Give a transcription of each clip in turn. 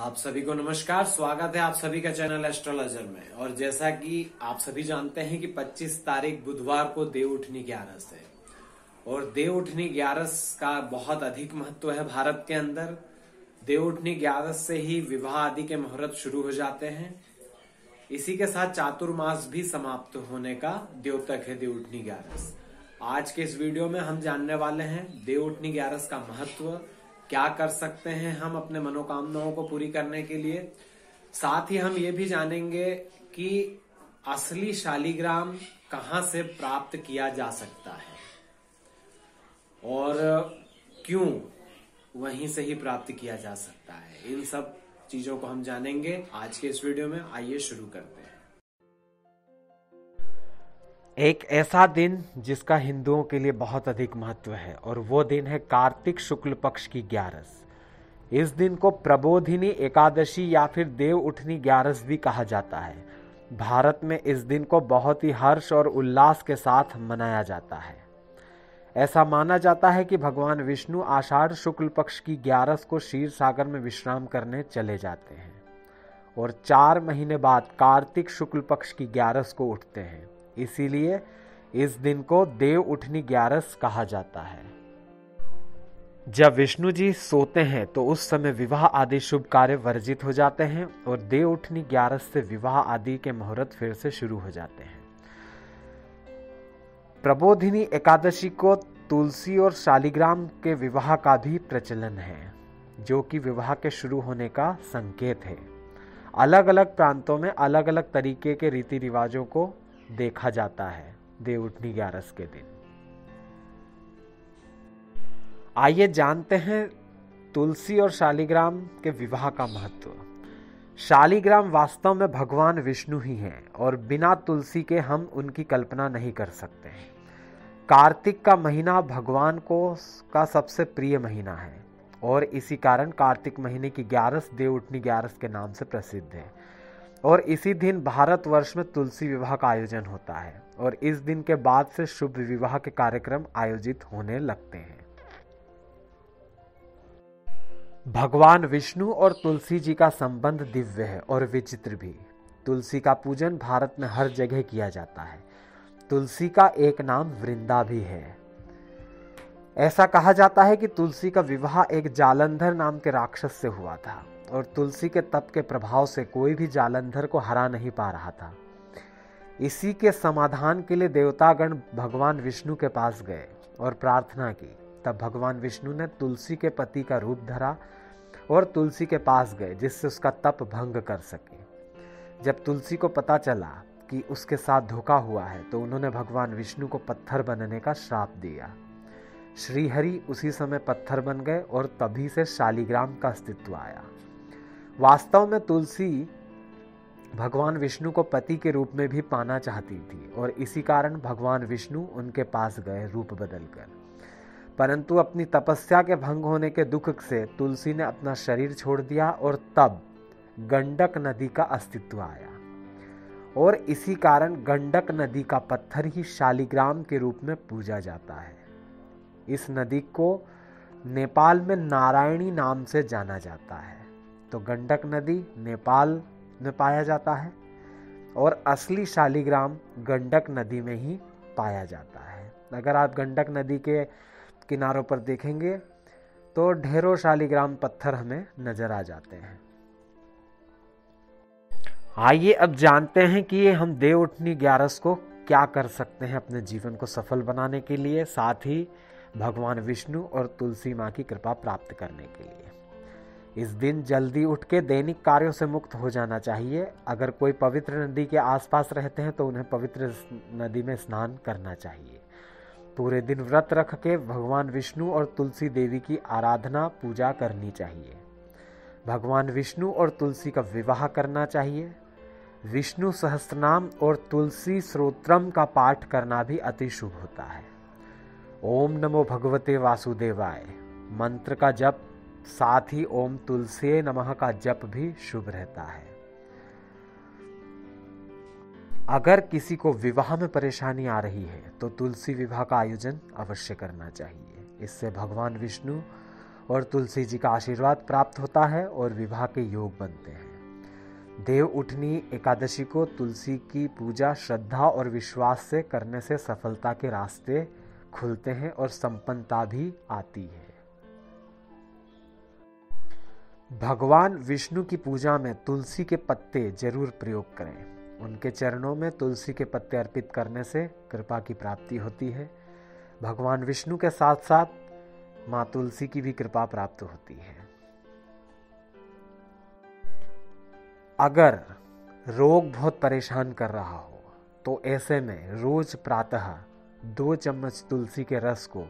आप सभी को नमस्कार, स्वागत है आप सभी का चैनल एस्ट्रोलॉजर में। और जैसा कि आप सभी जानते हैं कि 25 तारीख बुधवार को देव उठनी ग्यारस है। और देव उठनी ग्यारस का बहुत अधिक महत्व है भारत के अंदर। देव उठनी ग्यारस से ही विवाह आदि के मुहूर्त शुरू हो जाते हैं। इसी के साथ चातुर्मास भी समाप्त होने का द्योतक है देव उठनी ग्यारस। आज के इस वीडियो में हम जानने वाले हैं देव उठनी ग्यारस का महत्व क्या कर सकते हैं हम अपने मनोकामनाओं को पूरी करने के लिए? साथ ही हम ये भी जानेंगे कि असली शालीग्राम कहाँ से प्राप्त किया जा सकता है। और क्यों वहीं से ही प्राप्त किया जा सकता है? इन सब चीज़ों को हम जानेंगे आज के इस वीडियो में। आइए शुरू करते हैं। एक ऐसा दिन जिसका हिंदुओं के लिए बहुत अधिक महत्व है, और वो दिन है कार्तिक शुक्ल पक्ष की ग्यारस। इस दिन को प्रबोधिनी एकादशी या फिर देव उठनी ग्यारस भी कहा जाता है। भारत में इस दिन को बहुत ही हर्ष और उल्लास के साथ मनाया जाता है। ऐसा माना जाता है कि भगवान विष्णु आषाढ़ शुक्ल पक्ष की ग्यारस को क्षीर सागर में विश्राम करने चले जाते हैं, और चार महीने बाद कार्तिक शुक्ल पक्ष की ग्यारस को उठते हैं। इसीलिए इस दिन को देव उठनी ग्यारस कहा जाता है। जब विष्णु जी सोते हैं तो उस समय विवाह आदि शुभ कार्य वर्जित हो जाते हैं और देव उठनी ग्यारस से विवाह आदि के मुहूर्त फिर से शुरू हो जाते हैं। प्रबोधिनी एकादशी को तुलसी और शालिग्राम के विवाह का भी प्रचलन है, जो कि विवाह के शुरू होने का संकेत है। अलग अलग प्रांतों में अलग अलग तरीके के रीति रिवाजों को देखा जाता है देव उठनी ग्यारस के दिन। आइए जानते हैं तुलसी और शालिग्राम के विवाह का महत्व। शालिग्राम वास्तव में भगवान विष्णु ही हैं और बिना तुलसी के हम उनकी कल्पना नहीं कर सकते हैं। कार्तिक का महीना भगवान को का सबसे प्रिय महीना है और इसी कारण कार्तिक महीने की ग्यारस देव उठनी ग्यारस के नाम से प्रसिद्ध है। और इसी दिन भारतवर्ष में तुलसी विवाह का आयोजन होता है और इस दिन के बाद से शुभ विवाह के कार्यक्रम आयोजित होने लगते हैं। भगवान विष्णु और तुलसी जी का संबंध दिव्य है और विचित्र भी। तुलसी का पूजन भारत में हर जगह किया जाता है। तुलसी का एक नाम वृंदा भी है। ऐसा कहा जाता है कि तुलसी का विवाह एक जालंधर नाम के राक्षस से हुआ था। और तुलसी के तप के प्रभाव से कोई भी जालंधर को हरा नहीं पा रहा था। इसी के समाधान के लिए देवतागण भगवान विष्णु के पास गए और प्रार्थना की। तब भगवान विष्णु ने तुलसी के पति का रूप धरा और तुलसी के पास गए, जिससे उसका तप भंग कर सके। जब तुलसी को पता चला कि उसके साथ धोखा हुआ है तो उन्होंने भगवान विष्णु को पत्थर बनने का श्राप दिया। श्रीहरि उसी समय पत्थर बन गए और तभी से शालिग्राम का अस्तित्व आया। वास्तव में तुलसी भगवान विष्णु को पति के रूप में भी पाना चाहती थी और इसी कारण भगवान विष्णु उनके पास गए रूप बदलकर। परंतु अपनी तपस्या के भंग होने के दुख से तुलसी ने अपना शरीर छोड़ दिया और तब गंडक नदी का अस्तित्व आया। और इसी कारण गंडक नदी का पत्थर ही शालिग्राम के रूप में पूजा जाता है। इस नदी को नेपाल में नारायणी नाम से जाना जाता है। तो गंडक नदी नेपाल में पाया जाता है और असली शालीग्राम गंडक नदी में ही पाया जाता है। अगर आप गंडक नदी के किनारों पर देखेंगे तो ढेरों शालीग्राम पत्थर हमें नज़र आ जाते हैं। आइए अब जानते हैं कि हम देव उठनी ग्यारस को क्या कर सकते हैं अपने जीवन को सफल बनाने के लिए, साथ ही भगवान विष्णु और तुलसी माँ की कृपा प्राप्त करने के लिए। इस दिन जल्दी उठ के दैनिक कार्यों से मुक्त हो जाना चाहिए। अगर कोई पवित्र नदी के आसपास रहते हैं तो उन्हें पवित्र नदी में स्नान करना चाहिए। पूरे दिन व्रत रख के भगवान विष्णु और तुलसी देवी की आराधना, पूजा करनी चाहिए। भगवान विष्णु और तुलसी का विवाह करना चाहिए। विष्णु सहस्त्रनाम और तुलसी स्रोत्रम का पाठ करना भी अति शुभ होता है। ओम नमो भगवते वासुदेवाय। मंत्र का जप साथ ही ओम तुलसी नमः का जप भी शुभ रहता है। अगर किसी को विवाह में परेशानी आ रही है तो तुलसी विवाह का आयोजन अवश्य करना चाहिए। इससे भगवान विष्णु और तुलसी जी का आशीर्वाद प्राप्त होता है और विवाह के योग बनते हैं। देव उठनी एकादशी को तुलसी की पूजा, श्रद्धा और विश्वास से करने से सफलता के रास्ते खुलते हैं और संपन्नता भी आती है। भगवान विष्णु की पूजा में तुलसी के पत्ते ज़रूर प्रयोग करें। उनके चरणों में तुलसी के पत्ते अर्पित करने से कृपा की प्राप्ति होती है। भगवान विष्णु के साथ साथ माँ तुलसी की भी कृपा प्राप्त होती है। अगर रोग बहुत परेशान कर रहा हो तो ऐसे में रोज प्रातः दो चम्मच तुलसी के रस को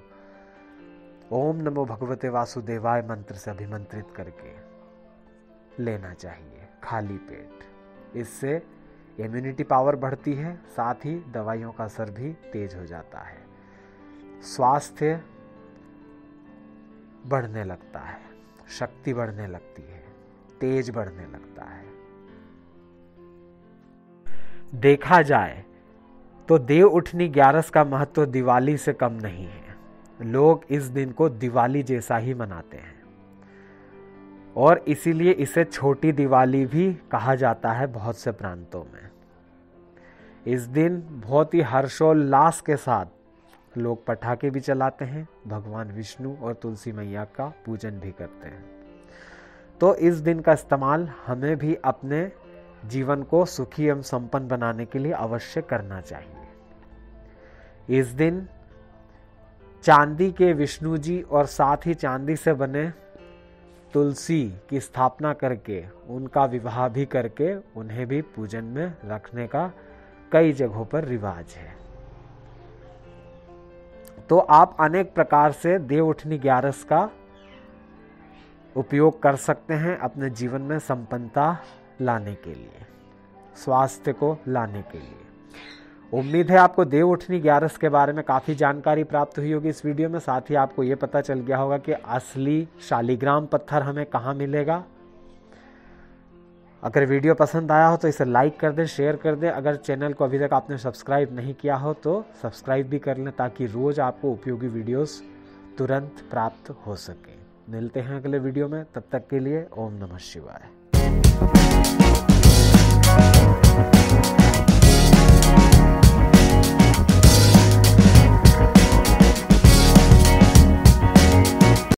ओम नमो भगवते वासुदेवाय मंत्र से अभिमंत्रित करके लेना चाहिए, खाली पेट। इससे इम्यूनिटी पावर बढ़ती है, साथ ही दवाइयों का असर भी तेज हो जाता है। स्वास्थ्य बढ़ने लगता है, शक्ति बढ़ने लगती है, तेज बढ़ने लगता है। देखा जाए तो देव उठनी ग्यारस का महत्व दिवाली से कम नहीं है। लोग इस दिन को दिवाली जैसा ही मनाते हैं। और इसीलिए इसे छोटी दिवाली भी कहा जाता है बहुत से प्रांतों में। इस दिन बहुत ही हर्षोल्लास के साथ लोग पटाखे भी चलाते हैं, भगवान विष्णु और तुलसी मैया का पूजन भी करते हैं। तो इस दिन का इस्तेमाल हमें भी अपने जीवन को सुखी एवं संपन्न बनाने के लिए अवश्य करना चाहिए। इस दिन चांदी के विष्णु जी और साथ ही चांदी से बने तुलसी की स्थापना करके, उनका विवाह भी करके, उन्हें भी पूजन में रखने का कई जगहों पर रिवाज है। तो आप अनेक प्रकार से देव उठनी ग्यारस का उपयोग कर सकते हैं अपने जीवन में संपन्नता लाने के लिए, स्वास्थ्य को लाने के लिए। उम्मीद है आपको देव उठनी ग्यारस के बारे में काफ़ी जानकारी प्राप्त हुई होगी इस वीडियो में। साथ ही आपको ये पता चल गया होगा कि असली शालीग्राम पत्थर हमें कहाँ मिलेगा। अगर वीडियो पसंद आया हो तो इसे लाइक कर दें, शेयर कर दें। अगर चैनल को अभी तक आपने सब्सक्राइब नहीं किया हो तो सब्सक्राइब भी कर लें ताकि रोज़ आपको उपयोगी वीडियोस तुरंत प्राप्त हो सके। मिलते हैं अगले वीडियो में। तब तक के लिए ओम नमः शिवाय।